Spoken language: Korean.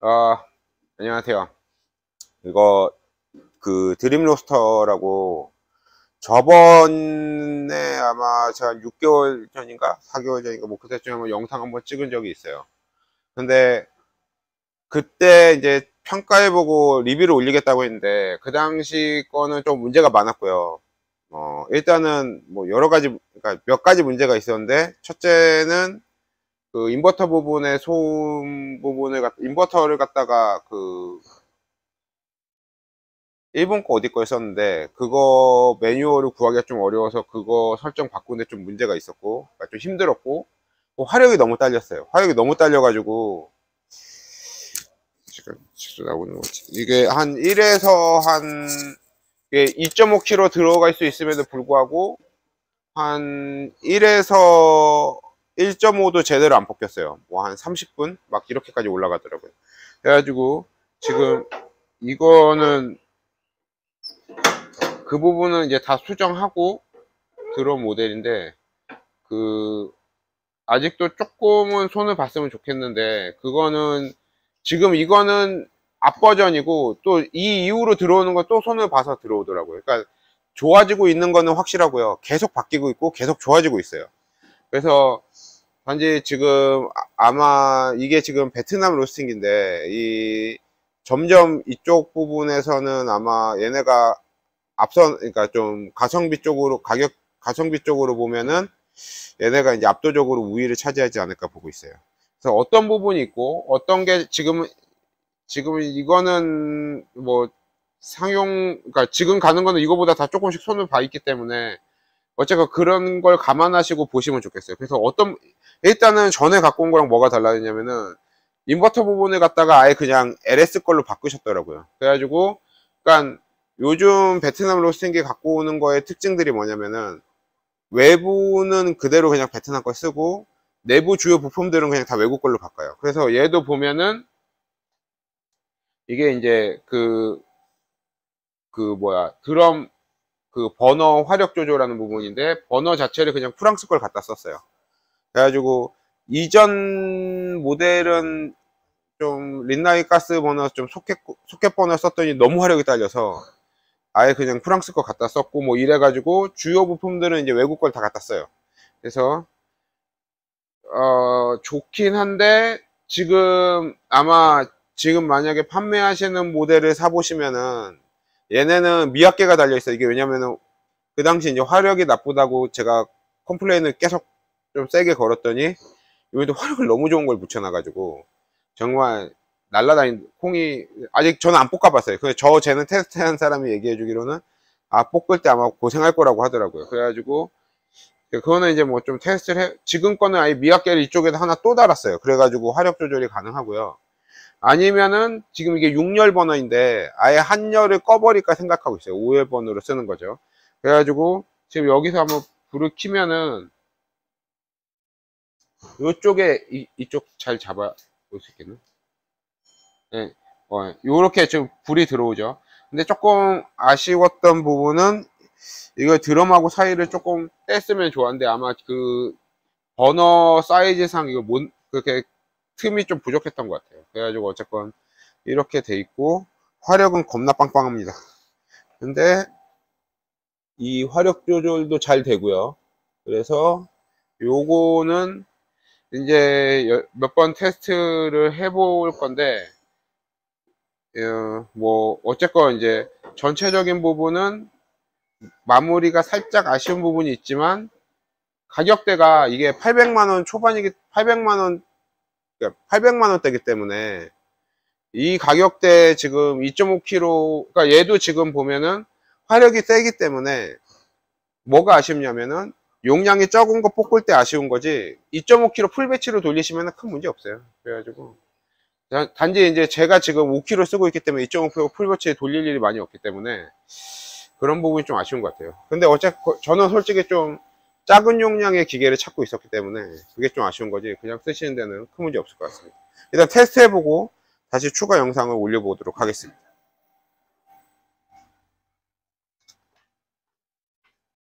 아, 안녕하세요. 이거 그 드림 로스터라고 저번에 아마 제가 6개월 전인가 4개월 전인가 뭐 그때쯤에 한번 영상 한번 찍은 적이 있어요. 근데 그때 이제 평가해보고 리뷰를 올리겠다고 했는데 그 당시 거는 좀 문제가 많았고요. 어, 일단은 뭐 여러 가지 그러니까 몇 가지 문제가 있었는데 첫째는 그 인버터 부분의 소음 부분을 갖, 인버터를 갖다가 그 일본 거 어디 거에 썼는데 그거 매뉴얼을 구하기가 좀 어려워서 그거 설정 바꾸는데 좀 문제가 있었고 그러니까 좀 힘들었고 또 화력이 너무 딸렸어요. 화력이 너무 딸려 가지고 지금 지금 나오는 거지. 이게 한 1에서 한 2.5kg 들어갈 수 있음에도 불구하고 한 1에서 1.5도 제대로 안 뽑혔어요. 뭐 한 30분 막 이렇게까지 올라가더라고요. 그래가지고 지금 이거는 그 부분은 이제 다 수정하고 들어온 모델인데 그 아직도 조금은 손을 봤으면 좋겠는데 그거는 지금 이거는 앞 버전이고 또 이 이후로 들어오는 건 또 손을 봐서 들어오더라고요. 그러니까 좋아지고 있는 거는 확실하고요. 계속 바뀌고 있고 계속 좋아지고 있어요. 그래서 단지 지금 아- 아마 이게 지금 베트남 로스팅인데 이 점점 이쪽 부분에서는 아마 얘네가 앞선 그러니까 좀 가성비 쪽으로 가격 가성비 쪽으로 보면은 얘네가 이제 압도적으로 우위를 차지하지 않을까 보고 있어요. 그래서 어떤 부분이 있고 어떤 게 지금은 지금 이거는 뭐 상용 그러니까 지금 가는 거는 이거보다 다 조금씩 손을 봐 있기 때문에 어쨌건 그런 걸 감안하시고 보시면 좋겠어요. 그래서 어떤 일단은 전에 갖고 온 거랑 뭐가 달라졌냐면은 인버터 부분을 갖다가 아예 그냥 LS 걸로 바꾸셨더라고요. 그래가지고 그러니까 요즘 베트남 로스팅기 갖고 오는 거의 특징들이 뭐냐면은 외부는 그대로 그냥 베트남 걸 쓰고 내부 주요 부품들은 그냥 다 외국 걸로 바꿔요. 그래서 얘도 보면은 이게 이제 그, 그 뭐야, 드럼 그 버너 화력 조절하는 부분인데 버너 자체를 그냥 프랑스 걸 갖다 썼어요. 그래가지고 이전 모델은 좀 린나이 가스 버너 좀 소켓 소켓 버너 썼더니 너무 화력이 딸려서 아예 그냥 프랑스 거 갖다 썼고 뭐 이래 가지고 주요 부품들은 이제 외국 걸 다 갖다 써요. 그래서 어 좋긴 한데 지금 아마 지금 만약에 판매하시는 모델을 사보시면은 얘네는 미약계가 달려있어요. 이게 왜냐면은 그 당시 이제 화력이 나쁘다고 제가 컴플레인을 계속 좀 세게 걸었더니 이번에도 화력을 너무 좋은 걸 붙여놔가지고 정말 날라다닌 콩이 아직 저는 안 볶아봤어요. 근데 저 쟤는 테스트한 사람이 얘기해 주기로는 아 볶을 때 아마 고생할 거라고 하더라고요. 그래가지고 그거는 이제 뭐 좀 테스트를 해 지금 거는 아예 미약계를 이쪽에다 하나 또 달았어요. 그래가지고 화력 조절이 가능하고요. 아니면은 지금 이게 6열 버너인데 아예 한 열을 꺼버릴까 생각하고 있어요. 5열 버너로 쓰는 거죠. 그래가지고 지금 여기서 한번 불을 켜면은 이쪽에 이, 이쪽 잘 잡아 볼 수 있겠나? 네, 어, 요렇게 지금 불이 들어오죠. 근데 조금 아쉬웠던 부분은 이거 드럼하고 사이를 조금 뗐으면 좋았는데 아마 그 버너 사이즈상 이거 못 그렇게 틈이 좀 부족했던 것 같아요. 그래가지고 어쨌건 이렇게 돼 있고 화력은 겁나 빵빵합니다. 근데 이 화력 조절도 잘 되고요. 그래서 요거는 이제 몇 번 테스트를 해볼 건데 어, 뭐 어쨌건 이제 전체적인 부분은 마무리가 살짝 아쉬운 부분이 있지만 가격대가 이게 800만원 초반이기 800만원 800만 원대기 때문에 이 가격대 지금 2.5kg 그러니까 얘도 지금 보면은 화력이 세기 때문에 뭐가 아쉽냐면은 용량이 적은 거 뽑을 때 아쉬운 거지 2.5kg 풀배치로 돌리시면 큰 문제 없어요. 그래가지고 단지 이제 제가 지금 5kg 쓰고 있기 때문에 2.5kg 풀배치 돌릴 일이 많이 없기 때문에 그런 부분이 좀 아쉬운 것 같아요. 근데 어차피 저는 솔직히 좀 작은 용량의 기계를 찾고 있었기 때문에 그게 좀 아쉬운 거지. 그냥 쓰시는 데는 큰 문제 없을 것 같습니다. 일단 테스트 해보고 다시 추가 영상을 올려보도록 하겠습니다